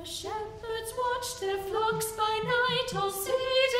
The shepherds watched their flocks by night, all seated.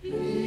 Peace.